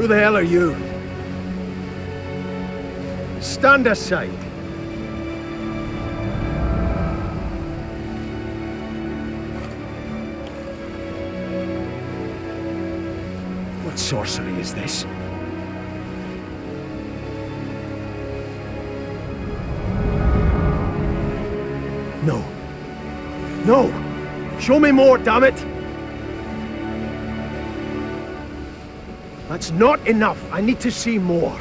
Who the hell are you? Stand aside. What sorcery is this? No. No! Show me more, damn it! That's not enough. I need to see more.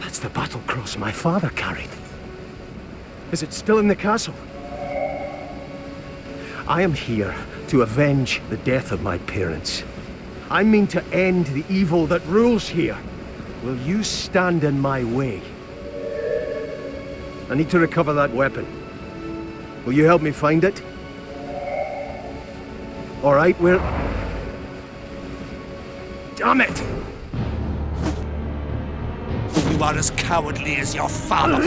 That's the battle cross my father carried. Is it still in the castle? I am here to avenge the death of my parents. I mean to end the evil that rules here. Will you stand in my way? I need to recover that weapon. Will you help me find it? All right, we're... Damn it! You are as cowardly as your father.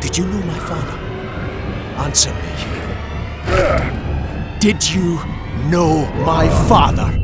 Did you know my father? Answer me. Did you know my father?